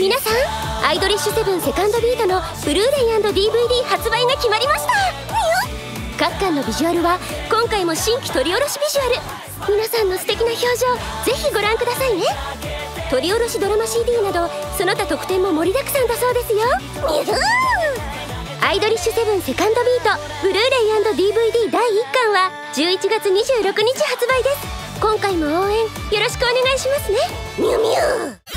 皆さんアイドリッシュセブン Second BEAT! のブルーレイ &DVD 発売が決まりました各巻のビジュアルは今回も新規撮り下ろしビジュアル皆さんの素敵な表情ぜひご覧くださいね。録り下ろしドラマ CD などその他特典も盛りだくさんだそうですよアイドリッシュセブン Second BEAT! ブルーレイ &DVD 第1巻は11月26日発売です今回も応援よろしくお願いしますねミュウミュウ